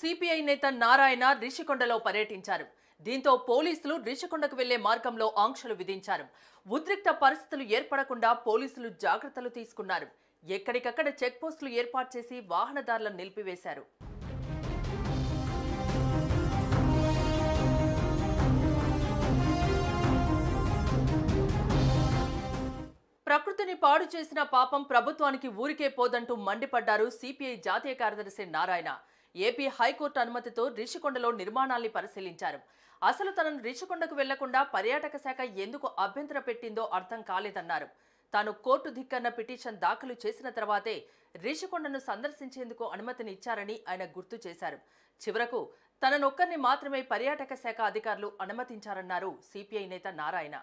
CPI నేత నారాయణ రిషికొండలో పర్యటించారు. దీంతో పోలీసులు రిషికొండకు వెళ్ళే మార్గంలో ఆంక్షలు విధించారు. ఉద్రిక్త పరిస్థితులు ఏర్పడకుండా పోలీసులు జాగ్రత్తలు తీసుకున్నారు. ఎక్కడికక్కడ చెక్పోస్టులు ఏర్పాటు చేసి వాహనదారులను నిలిపివేశారు. ప్రకృతిని పాడు చేసిన పాపం ప్రభుత్వానికి ఊరికే పోదంటూ మండిపడ్డారు సిపిఐ జాతీయ కార్యదర్శి నారాయణ. ఏపీ హైకోర్టు అనుమతితో రిషికొండలో నిర్మాణాల్ని పరిశీలించారు. అసలు తనను రిషికొండకు వెళ్ళకుండా పర్యాటక శాఖ ఎందుకు అభ్యంతర పెట్టిందో అర్థం కాలేదన్నారు. తాను కోర్టు ధిక్కన్న పిటిషన్ దాఖలు చేసిన తర్వాతే రిషికొండను సందర్శించేందుకు అనుమతిని ఇచ్చారని ఆయన గుర్తు చేశారు. చివరకు తననొక్కరిని మాత్రమే పర్యాటక శాఖ అధికారులు అనుమతించారన్నారు సిపిఐ నేత నారాయణ.